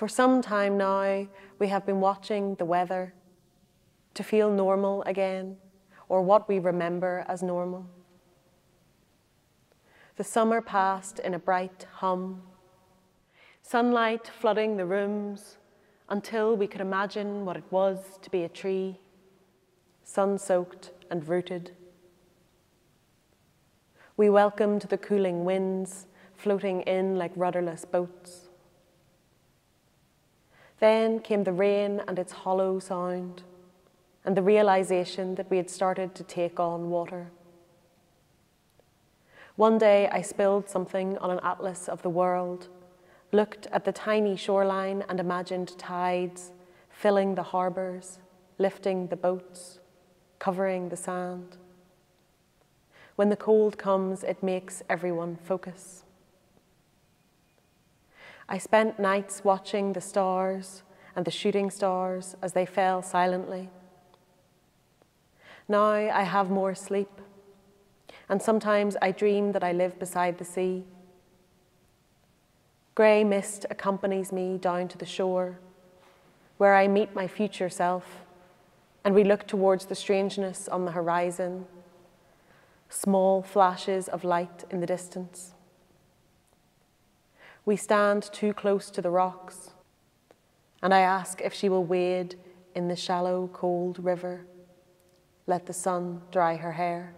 For some time now, we have been watching the weather to feel normal again, or what we remember as normal. The summer passed in a bright hum, sunlight flooding the rooms until we could imagine what it was to be a tree, sun soaked and rooted. We welcomed the cooling winds floating in like rudderless boats. Then came the rain and its hollow sound, and the realization that we had started to take on water. One day I spilled something on an atlas of the world, looked at the tiny shoreline and imagined tides filling the harbours, lifting the boats, covering the sand. When the cold comes, it makes everyone focus. I spent nights watching the stars and the shooting stars as they fell silently. Now I have more sleep, and sometimes I dream that I live beside the sea. Grey mist accompanies me down to the shore, where I meet my future self, and we look towards the strangeness on the horizon, small flashes of light in the distance. We stand too close to the rocks, and I ask if she will wade in the shallow, cold river. Let the sun dry her hair.